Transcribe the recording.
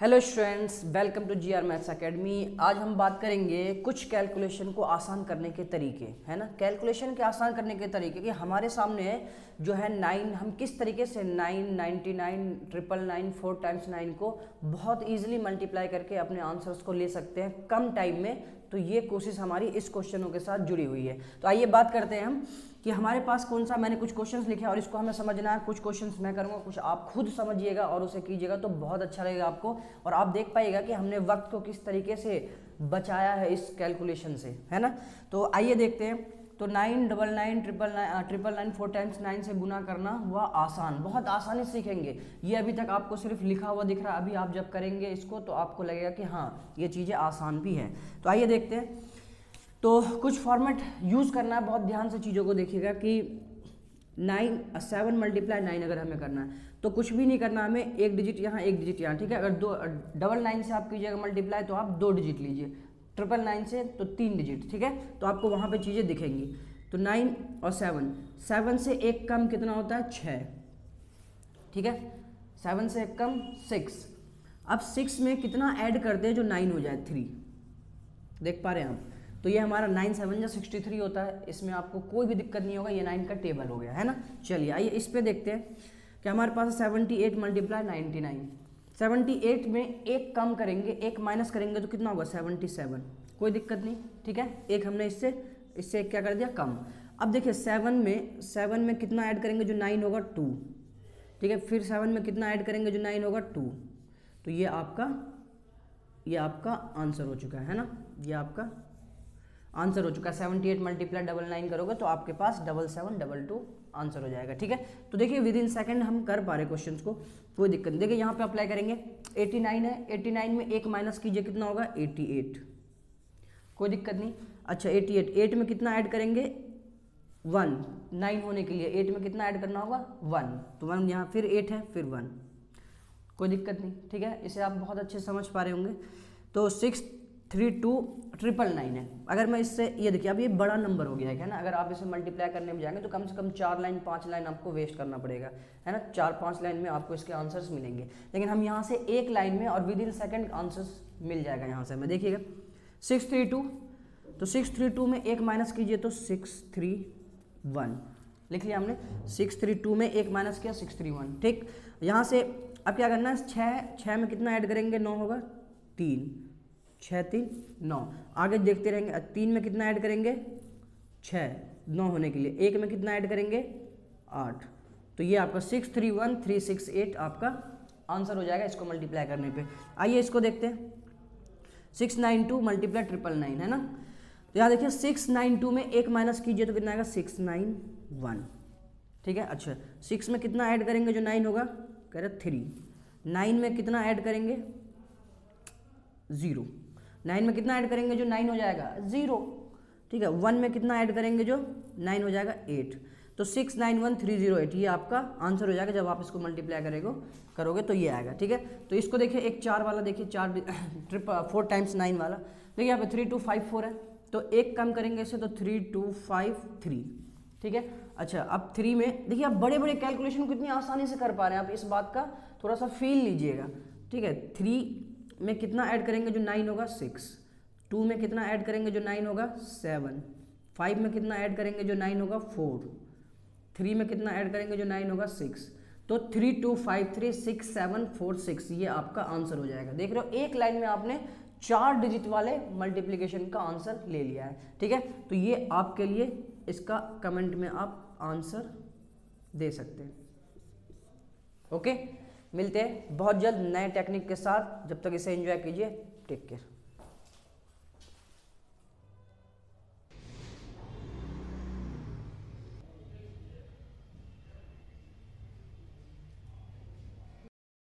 Hello students welcome to G R maths academy आज हम बात करेंगे कुछ कैलकुलेशन को आसान करने के तरीके, है ना? कैलकुलेशन के आसान करने के तरीके कि हमारे सामने जो है नाइन हम किस तरीके से nine ninety nine triple nine four times nine को बहुत इजीली मल्टीप्लाई करके अपने आंसर्स को ले सकते हैं। कम टाइम में तो ये कोशिश हमारी इस क्वेश्चनों के साथ जुड़ी हुई है। तो आइए बात करते हैं हम कि हमारे पास कौन सा मैंने कुछ क्वेश्चंस लिखे और इसको हमें समझना है। कुछ क्वेश्चंस मैं करूँगा, कुछ आप खुद समझिएगा और उसे कीजिएगा तो बहुत अच्छा लगेगा आपको और आप देख पाइएगा कि हमने वक्त को किस तरीके से बचाया है इस कैलकुलेशन से, है ना? तो आइए देखते हैं तो nine double nine triple nine triple nine, four times nine से गुना करना हुआ आसान। बहुत आसानी सीखेंगे। ये अभी तक आपको सिर्फ़ लिखा हुआ दिख रहा है अभी आप जब करेंगे इसको तो आपको लगेगा कि हाँ ये चीज़ें आसान भी हैं। तो आइए देखते हैं। तो कुछ फॉर्मेट यूज़ करना है, बहुत ध्यान से चीज़ों को देखिएगा कि नाइन सेवन मल्टीप्लाई नाइन अगर हमें करना है तो कुछ भी नहीं करना हमें, एक डिजिट यहाँ, एक डिजिट यहाँ, ठीक है? अगर दो, डबल नाइन से आप कीजिएगा मल्टीप्लाई तो आप दो डिजिट लीजिए। ट्रिपल नाइन से तो तीन डिजिट, ठीक है? तो आपको वहाँ पे चीज़ें दिखेंगी। तो नाइन और सेवन। सेवन से एक कम कितना होता है? छः ठीक है? सेवन से एक कम सिक्स। अब सिक्स में कितना ऐड कर दे जो नाइन हो जाए? थ्री। देख पा रहे हैं आप? तो ये हमारा नाइन, सेवन या सिक्सटी थ्री होता है। इसमें आपको कोई भी दिक्कत नहीं होगा। ये नाइन का टेबल हो गया, है ना? चलिए, आइए, इस पर देखते हैं कि हमारे पास seventy eight multiply ninety nine. Seventy eight में एक कम करेंगे, एक माइनस करेंगे तो कितना होगा? Seventy seven. कोई दिक्कत नहीं, ठीक है? एक हमने इससे इससे क्या कर दिया? कम। अब देखिए, सेवन में सेवन में कितना ऐड करेंगे जो नाइन होगा? टू। ठीक है, फिर सेवन में कितना ऐड करेंगे जो नाइन होगा? टू। तो ये आपका ये आपका आंसर हो चुका है ना? ये आपका आंसर हो चुका है। Seventy eight multiply double nine करोगे तो आपके पास double seven, double two answer हो जाएगा, ठीक है? तो देखिए विद इन सेकेंड हम कर पा रहे क्वेश्चन को। कोई दिक्कत नहीं। देखिए, यहाँ पे अप्लाई करेंगे। 89 है। 89 में एक माइनस कीजिए, कितना होगा? 88 कोई दिक्कत नहीं। अच्छा 88 एट। में कितना ऐड करेंगे? वन। नाइन होने के लिए एट में कितना ऐड करना होगा? वन। तो वन यहाँ फिर एट है, फिर वन। कोई दिक्कत नहीं, ठीक है? इसे आप बहुत अच्छे समझ पा रहे होंगे। तो six three two triple nine है। अगर मैं इससे, ये देखिए, अब ये बड़ा नंबर हो गया है ना? अगर आप इसे मल्टीप्लाई करने में जाएँगे तो कम से कम चार लाइन, पाँच लाइन आपको वेस्ट करना पड़ेगा, है ना? चार, पाँच लाइन में आपको इसके आंसर्स मिलेंगे। लेकिन हम यहाँ से एक लाइन में और विद इन सेकेंड आंसर्स मिल जाएगा यहाँ से। हमें देखिएगा सिक्स थ्री टू तो सिक्स थ्री टू में एक माइनस कीजिए तो सिक्स थ्री वन लिख लिया हमने सिक्स थ्री टू में एक माइनस किया सिक्स थ्री वन ठीक? यहाँ से अब क्या करना है छः छः में कितना ऐड करेंगे? नौ होगा, तीन। छः, तीन, नौ। आगे देखते रहेंगे तीन में कितना ऐड करेंगे? छः। नौ होने के लिए एक में कितना ऐड करेंगे? आठ। तो ये आपका six, three, one, three, six, eight आपका आंसर हो जाएगा इसको मल्टीप्लाई करने पे। आइए इसको देखते हैं। Six, nine, two multiply triple nine, है ना? तो यहाँ देखिए, सिक्स, नाइन, टू में एक माइनस कीजिए तो कितना आएगा? Six, nine, one. ठीक है? अच्छा। सिक्स में कितना ऐड करेंगे जो नाइन होगा? कह रहे थ्री। नाइन में कितना ऐड करेंगे? ज़ीरो। नाइन में कितना ऐड करेंगे जो नाइन हो जाएगा? ज़ीरो। ठीक है, वन में कितना ऐड करेंगे जो नाइन हो जाएगा? एट। तो six, nine, one, three, zero, eight, ये आपका आंसर हो जाएगा जब आप इसको मल्टीप्लाई करेंगे, करोगे तो ये आएगा, ठीक है? तो इसको देखिए, एक चार वाला देखिए, चार ट्रिप फोर टाइम्स नाइन वाला। देखिए यहाँ पे थ्री टू फाइव फोर है। तो एक कम करेंगे इसे तो थ्री टू फाइव थ्री ठीक है? अच्छा अब थ्री में, देखिए आप बड़े बड़े कैलकुलेशन को कितनी आसानी से कर पा रहे हैं। आप इस बात का थोड़ा सा फील लीजिएगा, ठीक है? थ्री में कितना ऐड करेंगे जो नाइन होगा? सिक्स। टू में कितना ऐड करेंगे जो नाइन होगा? सेवन। फाइव में कितना ऐड करेंगे जो नाइन होगा? फोर। थ्री में कितना ऐड करेंगे जो नाइन होगा? सिक्स। तो three, two, five, three, six, seven, four, six, ये आपका आंसर हो जाएगा। देख रहे हो, एक लाइन में आपने चार डिजिट वाले मल्टीप्लीकेशन का आंसर ले लिया है। ठीक है? तो ये आपके लिए इसका कमेंट में आप आंसर दे सकते हैं। ओके? मिलते हैं। बहुत जल्द नए टेक्निक के साथ। जब तक इसे एंजॉय कीजिए टेक केयर